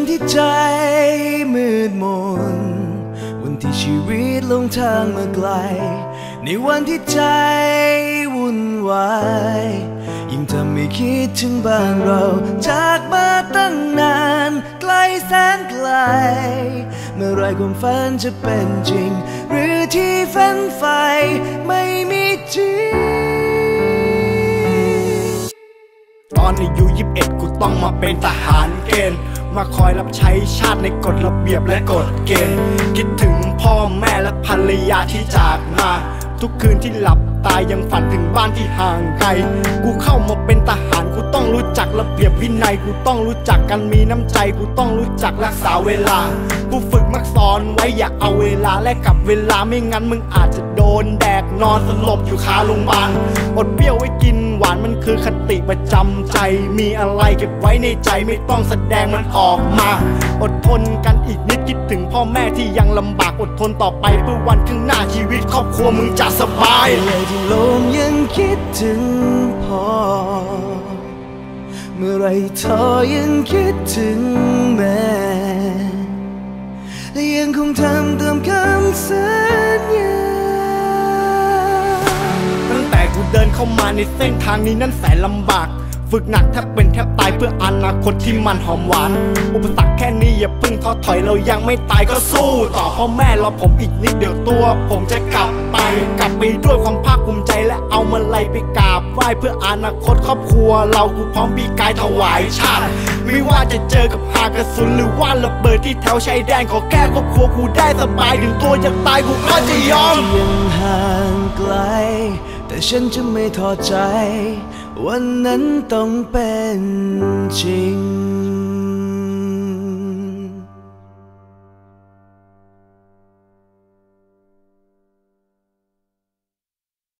วันที่ใจมืดมน วันที่ชีวิตลงทางมาไกล ในวันที่ใจวุ่นวาย ยิ่งทำให้คิดถึงบ้านเรา จากมาตั้งนาน ไกลแสนไกล เมื่อไรความฝันจะเป็นจริง หรือที่ฝันใฝ่ไม่มีจริงตอนอายุ21กูต้องมาเป็นทหารเกณฑ์ มาคอยรับใช้ชาติในกฎระเบียบและกฎเกณฑ์คิดถึงพ่อแม่และภรรยาที่จากมา ทุกคืนที่หลับตายยังฝันถึงบ้านที่ห่างไกล กูเข้ามาเป็นทหารกูต้องรู้จักระเบียบวินัยกูต้องรู้จักกันมีน้ำใจกูต้องรู้จักรักษาเวลา กูฝึกมักสอนไว้อย่าเอาเวลาแลกกับเวลาไม่งั้นมึงอาจจะ โดนแดกนอนสลบอยู่คาโรงพยาบาลอดเปรี้ยวไว้กินหวานมันคือคติประจำใจ มีอะไรเก็บไว้ในใจไม่ต้องแสดงมันออกมา อดทนกันอีกนิดคิดถึงพ่อแม่ที่ยังลำบากอดทนต่อไปเพื่อวันข้างหน้าชีวิตครอบครัวมึงจะสบายเลยที่ลมยังคิดถึงพ่อ เมื่อไรเธอยังคิดถึงแม่และยังคงทำตามคำสัญญา เข้ามาในเส้นทางนี้นั้นแสนลำบาก ฝึกหนักแทบเป็นแทบตายเพื่ออนาคตที่มันหอมหวาน อุปสรรคแค่นี้อย่าเพิ่งท้อถอยเรายังไม่ตายก็สู้ต่อพ่อแม่รอผมอีกนิดเดียวตัว ผมจะกลับไป กลับไปด้วยความภาคภูมิใจและเอามาลัยไปกราบไหว้เพื่ออนาคตครอบครัว เรากูพร้อมปีกายถวายชาติไม่ว่าจะเจอกับหากระสุนหรือว่าระเบิดที่แถวชายแดนขอแค่ครอบครัวกูได้สบายถึงตัวจะตายกูก็จะยอมยังห่างไกล แต่ฉันจะไม่ท้อใจ วันนั้นต้องเป็นจริง